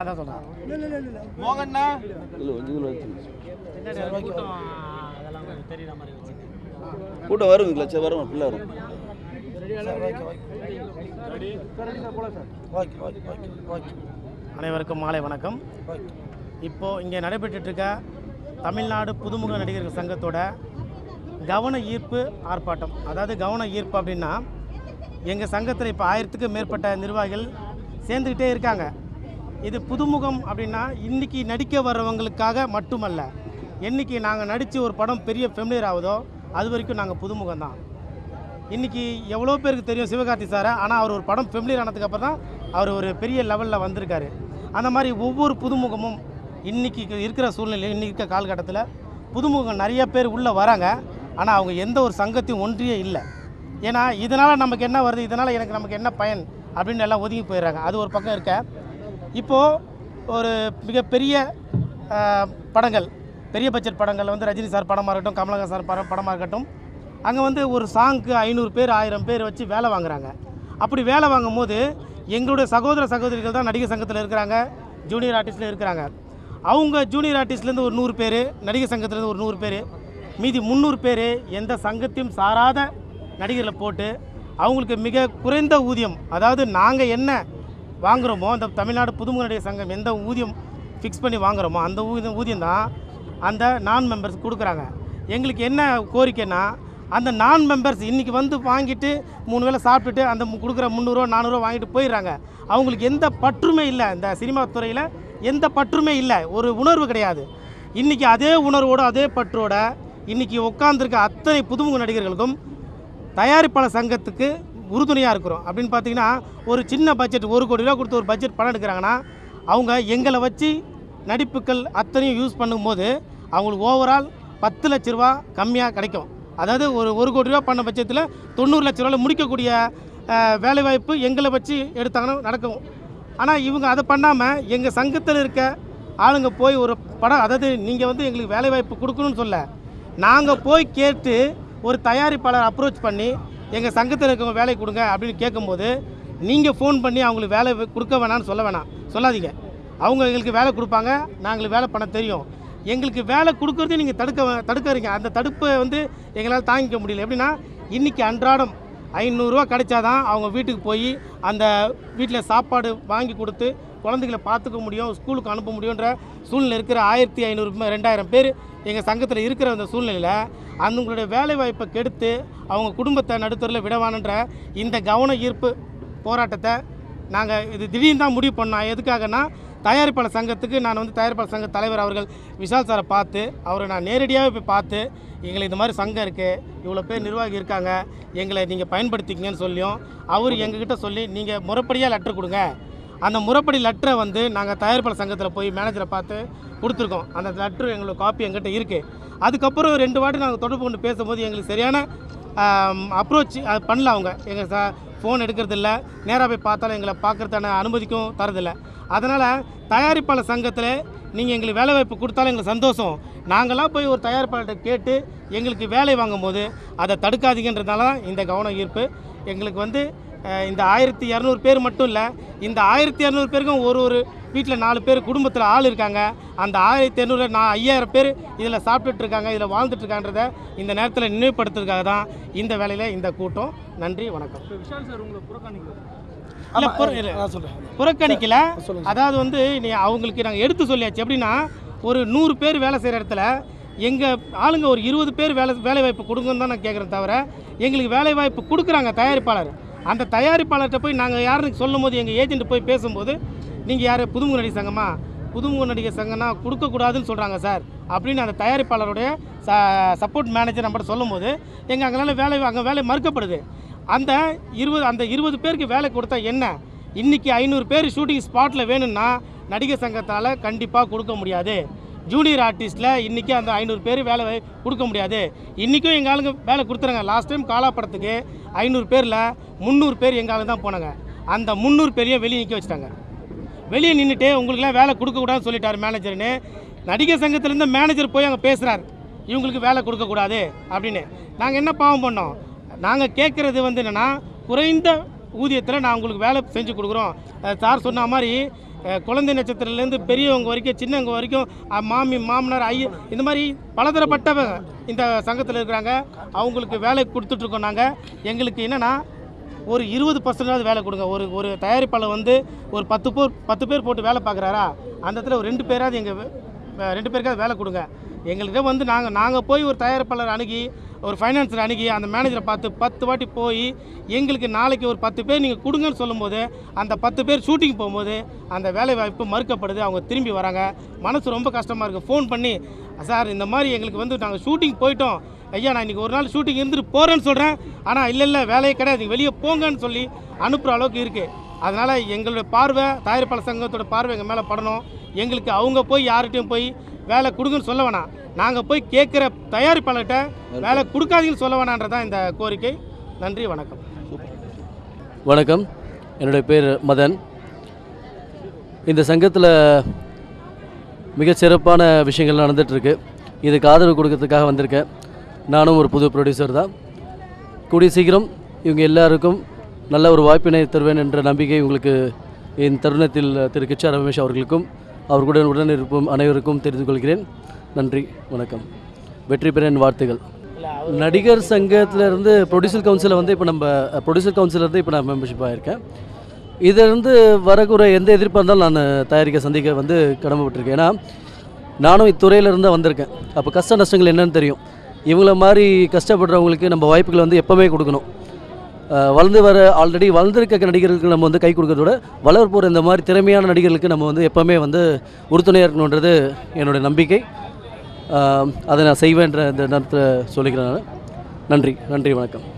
அதான் மோகன்னா? கூட்டம் வருங்க லட்சம் வரும் பிள்ளை வரும் அனைவருக்கும் மாலை வணக்கம். இப்போது இங்கே நடைபெற்றுட்டு இருக்க தமிழ்நாடு புதுமுக நடிகர்கள் சங்கத்தோட கவன ஈர்ப்பு ஆர்ப்பாட்டம். அதாவது கவன ஈர்ப்பு அப்படின்னா எங்கள் சங்கத்தில் இப்போ ஆயிரத்துக்கும் மேற்பட்ட நிர்வாகிகள் சேர்ந்துக்கிட்டே இருக்காங்க. இது புதுமுகம் அப்படின்னா இன்றைக்கி நடிக்க வர்றவங்களுக்காக மட்டுமல்ல என்னைக்கு நாங்கள் நடித்து ஒரு படம் பெரிய ஃபெமிலியர் ஆகுதோ அது வரைக்கும் நாங்கள் புதுமுகம் தான். இன்றைக்கி எவ்வளோ பேருக்கு தெரியும் சிவகார்த்தி சாரை ஆனால் அவர் ஒரு படம் ஃபெமிலியர் ஆனதுக்கப்புறம் தான் அவர் ஒரு பெரிய லெவலில் வந்திருக்காரு. அந்த மாதிரி ஒவ்வொரு புதுமுகமும் இன்றைக்கி இருக்கிற சூழ்நிலை இன்றைக்கி இருக்க காலகட்டத்தில் புதுமுகம் நிறைய பேர் உள்ளே வராங்க. ஆனால் அவங்க எந்த ஒரு சங்கத்தையும் ஒன்றியே இல்லை. ஏன்னா இதனால் நமக்கு என்ன வருது இதனால் எனக்கு நமக்கு என்ன பயன் அப்படின்னு எல்லாம் ஒதுங்கி போயிடுறாங்க. அது ஒரு பக்கம் இருக்க இப்போது ஒரு மிகப்பெரிய படங்கள் பெரிய பட்ஜெட் படங்கள் வந்து ரஜினி சார் படமாக இருக்கட்டும் கமலஹாசன் சார் படம் படமாக இருக்கட்டும் அங்கே வந்து ஒரு சாங்க்கு ஐநூறு பேர் ஆயிரம் பேர் வச்சு வேலை வாங்குறாங்க. அப்படி வேலை வாங்கும் போது எங்களுடைய சகோதர சகோதரிகள் தான் நடிகர் சங்கத்தில் இருக்கிறாங்க ஜூனியர் ஆர்டிஸ்டில் இருக்கிறாங்க. அவங்க ஜூனியர் ஆர்டிஸ்ட்லேருந்து ஒரு நூறு பேர் நடிகர் சங்கத்துலேருந்து ஒரு நூறு பேர் மீதி முந்நூறு பேர் எந்த சங்கத்தையும் சாராத நடிகர்களை போட்டு அவங்களுக்கு மிக குறைந்த ஊதியம் அதாவது நாங்கள் என்ன வாங்குகிறோமோ அந்த தமிழ்நாடு புதுமுக நடிகர் சங்கம் எந்த ஊதியம் ஃபிக்ஸ் பண்ணி வாங்குறோமோ அந்த ஊதியம் ஊதியம் தான் அந்த நான் மெம்பர்ஸ் கொடுக்குறாங்க. எங்களுக்கு என்ன கோரிக்கைன்னா அந்த நான் மெம்பர்ஸ் இன்றைக்கி வந்து வாங்கிட்டு மூணு வேளை சாப்பிட்டுட்டு அந்த கொடுக்குற முந்நூறுவா நானூறுரூவா வாங்கிட்டு போயிடுறாங்க. அவங்களுக்கு எந்த பற்றுமே இல்லை. இந்த சினிமா துறையில் எந்த பற்றுமே இல்லை. ஒரு உணர்வு கிடையாது. இன்றைக்கி அதே உணர்வோடு அதே பற்றோட இன்றைக்கி உட்காந்துருக்க அத்தனை புதுமுக நடிகர்களுக்கும் தயாரிப்பாளர் சங்கத்துக்கு உறுதுணையாக இருக்கிறோம். அப்படின்னு பார்த்தீங்கன்னா ஒரு சின்ன பட்ஜெட் ஒரு கோடி ரூபா கொடுத்து ஒரு பட்ஜெட் படம் எடுக்கிறாங்கன்னா அவங்க எங்களை வச்சு நடிப்புகள் அத்தனையும் யூஸ் பண்ணும்போது அவங்களுக்கு ஓவரால் பத்து லட்ச ரூபா கம்மியாக கிடைக்கும். அதாவது ஒரு ஒரு கோடி ரூபா பண்ண பட்சத்தில் தொண்ணூறு லட்ச ரூபாவில் முடிக்கக்கூடிய வேலைவாய்ப்பு எங்களை வச்சு எடுத்தாங்கன்னா நடக்கும். ஆனால் இவங்க அதை பண்ணாமல் எங்கள் சங்கத்தில் இருக்க ஆளுங்க போய் ஒரு படம் அதாவது நீங்கள் வந்து எங்களுக்கு வேலைவாய்ப்பு கொடுக்கணும்னு சொல்ல நாங்கள் போய் கேட்டு ஒரு தயாரிப்பாளர் அப்ரோச் பண்ணி எங்கள் சங்கத்தில் இருக்கவங்க வேலை கொடுங்க அப்படின்னு கேட்கும்போது நீங்கள் ஃபோன் பண்ணி அவங்களுக்கு வேலை கொடுக்க வேணாம்னு சொல்ல வேணாம். சொல்லாதீங்க. அவங்க எங்களுக்கு வேலை கொடுப்பாங்க நாங்களுக்கு வேலை பண்ண தெரியும். எங்களுக்கு வேலை கொடுக்குறதையும் நீங்கள் தடுக்க தடுக்கறீங்க அந்த தடுப்பை வந்து எங்களால் தாங்கிக்க முடியல. எப்படின்னா இன்றைக்கி அன்றாடம் ஐநூறுரூவா கிடைச்சாதான் அவங்க வீட்டுக்கு போய் அந்த வீட்டில் சாப்பாடு வாங்கி கொடுத்து குழந்தைகளை பார்த்துக்க முடியும் ஸ்கூலுக்கு அனுப்ப முடியுன்ற சூழ்நிலை இருக்கிற ஆயிரத்தி ஐநூறு ரெண்டாயிரம் பேர் எங்கள் சங்கத்தில் இருக்கிற அந்த சூழ்நிலையில் அவங்களுடைய வேலைவாய்ப்பை கெடுத்து அவங்க குடும்பத்தை நடுத்தரில் விடவானுன்ற இந்த கவன ஈர்ப்பு போராட்டத்தை நாங்கள் இது திடீர்னு தான் முடிவு பண்ணோம். எதுக்காகனா தயாரிப்பாளர் சங்கத்துக்கு நான் வந்து தயாரிப்பாளர் சங்க தலைவர் அவர்கள் விஷால் சாரை பார்த்து அவரை நான் நேரடியாகவே போய் பார்த்து எங்களுக்கு இந்த மாதிரி சங்கம் இருக்குது இவ்வளோ பேர் நிர்வாகி இருக்காங்க எங்களை நீங்கள் பயன்படுத்திக்கங்கன்னு சொல்லியும் அவர் எங்ககிட்ட சொல்லி நீங்கள் முறைப்படியாக லெட்டர் கொடுங்க அந்த முறைப்படி லெட்டரை வந்து நாங்கள் தயாரிப்பாளர் சங்கத்தில் போய் மேனேஜரை பார்த்து கொடுத்துருக்கோம். அந்த லெட்ரு எங்களுக்கு காப்பி எங்கிட்ட இருக்குது அதுக்கப்புறம் ரெண்டு வாட்டி நாங்கள் தொடர்பு கொண்டு பேசும்போது எங்களுக்கு சரியான அப்ரோச் பண்ணல அவங்க. எங்கள் ச ஃபோன் எடுக்கிறதில்ல. நேராக போய் பார்த்தாலும் எங்களை பார்க்குறதான அனுமதிக்கும் தரதில்லை. அதனால் தயாரிப்பாளர் சங்கத்தில் நீங்கள் எங்களுக்கு வேலை வாய்ப்பு கொடுத்தாலும் எங்களுக்கு சந்தோஷம். நாங்களாம் போய் ஒரு தயாரிப்பாளர்கிட்ட கேட்டு எங்களுக்கு வேலை வாங்கும்போது அதை தடுக்காதீங்கன்றதுனால தான் இந்த கவன ஈர்ப்பு எங்களுக்கு வந்து இந்த ஆயிரத்தி இரநூறு பேர் மட்டும் இல்லை இந்த ஆயிரத்தி இரநூறு பேருக்கும் ஒரு ஒரு வீட்டில் நாலு பேர் குடும்பத்தில் ஆள் இருக்காங்க. அந்த ஆயிரத்தி இரநூறு நான் ஐயாயிரம் பேர் இதில் சாப்பிட்டுட்டு இருக்காங்க இதில் வாழ்ந்துட்டு இருக்கான்றத இந்த நேரத்தில் நினைவுபடுத்துறதுக்காக தான் இந்த வேலையில் இந்த கூட்டம். நன்றி வணக்கம். இல்ல, புற- இல்ல. புறக்கணிக்கல. அதாவது வந்து நீ அவங்களுக்கு நாங்கள் எடுத்து சொல்லியாச்சு. எப்படின்னா ஒரு நூறு பேர் வேலை செய்கிற இடத்துல எங்கள் ஆளுங்க ஒரு இருபது பேர் வேலை வேலை வாய்ப்பு கொடுங்கன்னு தான் நான் கேட்குறேன் தவிர எங்களுக்கு வேலை வாய்ப்பு கொடுக்குறாங்க தயாரிப்பாளர். அந்த தயாரிப்பாளர்கிட்ட போய் நாங்கள் யாருன்னு சொல்லும் போது எங்கள் ஏஜென்ட் போய் பேசும்போது நீங்கள் யார்? புதுமுக நடிகர் சங்கமா? புதுமுக நடிகர் சங்கம்னா கொடுக்கக்கூடாதுன்னு சொல்கிறாங்க சார். அப்படின்னு அந்த தயாரிப்பாளருடைய ச சப்போர்ட் மேனேஜர் நம்மகிட்ட சொல்லும்போது எங்கள் அங்கனால வேலை அங்கே வேலை மறுக்கப்படுது. அந்த இருபது அந்த இருபது பேருக்கு வேலை கொடுத்தா என்ன? இன்றைக்கி ஐநூறு பேர் ஷூட்டிங் ஸ்பாட்டில் வேணும்னா நடிகர் சங்கத்தால் கண்டிப்பாக கொடுக்க முடியாது. ஜூனியர் ஆர்டிஸ்ட்டில் இன்றைக்கி அந்த ஐநூறு பேர் வேலை கொடுக்க முடியாது. இன்றைக்கும் எங்கள் ஆளுங்க வேலை கொடுத்துறாங்க. லாஸ்ட் டைம் காலா படத்துக்கு ஐநூறு பேரில் முந்நூறு பேர் எங்கள் ஆளுங்க தான் போனாங்க. அந்த முந்நூறு பேரையும் வெளியே நிற்க வச்சுட்டாங்க. வெளியே நின்றுட்டு உங்களுக்குலாம் வேலை கொடுக்கக்கூடாதுன்னு சொல்லிட்டார் மேனேஜர்னு நடிகர் சங்கத்திலேருந்து மேனேஜர் போய் அங்கே பேசுகிறார் இவங்களுக்கு வேலை கொடுக்கக்கூடாது அப்படின்னு. நாங்கள் என்ன பாவம் பண்ணோம்? நாங்கள் கேட்குறது வந்து என்னென்னா குறைந்த ஊதியத்தில் நான் உங்களுக்கு வேலை செஞ்சு கொடுக்குறோம். சார் சொன்ன மாதிரி குழந்தை நட்சத்திரத்துலேருந்து பெரியவங்க வரைக்கும் சின்னவங்க வரைக்கும் மாமி மாமனார் ஐயோ இந்த மாதிரி பலதரப்பட்டவங்க இந்த சங்கத்தில் இருக்கிறாங்க. அவங்களுக்கு வேலை கொடுத்துட்ருக்கோம் நாங்கள் எங்களுக்கு என்னென்னா ஒரு இருபது பர்சன்டாவது வேலை கொடுங்க. ஒரு ஒரு தயாரிப்பாளர் வந்து ஒரு பத்து பேர் பத்து பேர் போட்டு வேலை பார்க்குறாரா? அந்த இடத்துல ஒரு ரெண்டு பேராவது எங்கள் ரெண்டு பேருக்காவது வேலை கொடுங்க. எங்கள்கிட்ட வந்து நாங்கள் நாங்கள் போய் ஒரு தயாரிப்பாளர் அணுகி ஒரு ஃபைனான்சர் அணுகி அந்த மேனேஜரை பார்த்து பத்து வாட்டி போய் எங்களுக்கு நாளைக்கு ஒரு பத்து பேர் நீங்கள் கொடுங்கன்னு சொல்லும்போது அந்த பத்து பேர் ஷூட்டிங் போகும்போது அந்த வேலை வாய்ப்பு மறுக்கப்படுது. அவங்க திரும்பி வராங்க. மனசு ரொம்ப கஷ்டமாக இருக்குது ஃபோன் பண்ணி சார் இந்த மாதிரி எங்களுக்கு வந்து நாங்கள் ஷூட்டிங் போயிட்டோம். ஐயா நான் இன்றைக்கி ஒரு நாள் ஷூட்டிங் இருந்துட்டு போகிறேன்னு சொல்கிறேன் ஆனால் இல்லை இல்லை வேலையே கிடையாது. வெளியே போங்கன்னு சொல்லி அனுப்புகிற அளவுக்கு இருக்குது அதனால் எங்களுடைய பார்வை தயாரிப்பாளர் சங்கத்தோட பார்வை எங்கள் மேலே படணும். எங்களுக்கு அவங்க போய் யார்கிட்டையும் போய் வேலை கொடுங்கன்னு சொல்ல வேணாம். நாங்கள் போய் கேட்குற தயாரிப்பாளர்கிட்ட வேலை கொடுக்காதீங்கன்னு சொல்ல வேணான்றதான் இந்த கோரிக்கை. நன்றி வணக்கம். வணக்கம். என்னுடைய பேர் மதன். இந்த சங்கத்தில் மிகச்சிறப்பான விஷயங்கள் நடந்துகிட்ருக்கு இதுக்கு ஆதரவு கொடுக்கறதுக்காக வந்திருக்கேன். நானும் ஒரு புது ப்ரொடியூசர் தான். கூடிய சீக்கிரம் இவங்க எல்லாருக்கும் நல்ல ஒரு வாய்ப்பினை தருவேன் என்ற நம்பிக்கை உங்களுக்கு என் தருணத்தில் திரு கிச்சா ரமேஷ் அவர்களுக்கும். அவர்களுடன் உடன் இருக்கும் அனைவருக்கும் தெரிந்து கொள்கிறேன். நன்றி வணக்கம். வெற்றி பெற என் வாழ்த்துகள். நடிகர் சங்கத்திலேருந்து ப்ரொடியூசர் கவுன்சிலில் வந்து இப்போ நம்ம ப்ரொடியூசர் கவுன்சிலேருந்து இப்போ நான் மெம்பர்ஷிப் ஆகியிருக்கேன் இதிலிருந்து வரக்கூடிய எந்த எதிர்ப்பாக இருந்தாலும் நான் தயாரிக்க சந்திக்க வந்து கடமைப்பட்டிருக்கேன். ஏன்னா நானும் இத்துறையிலிருந்து வந்திருக்கேன். அப்போ கஷ்ட நஷ்டங்கள் என்னென்னு தெரியும். இவங்கள மாதிரி கஷ்டப்படுறவங்களுக்கு நம்ம வாய்ப்புகளை வந்து எப்போவுமே கொடுக்கணும். வளர்ந்து வர ஆல்ரெடி வளர்ந்துருக்க நடிகர்களுக்கு நம்ம வந்து கை கொடுக்கறதோட விட வளர போகிற இந்த மாதிரி திறமையான நடிகர்களுக்கு நம்ம வந்து எப்போவுமே வந்து உறுதுணையாக இருக்கணுன்றது என்னுடைய நம்பிக்கை. அதை நான் செய்வேன்ற இந்த நேரத்தில் சொல்லிக்கிறேன் நான். நன்றி. நன்றி வணக்கம்.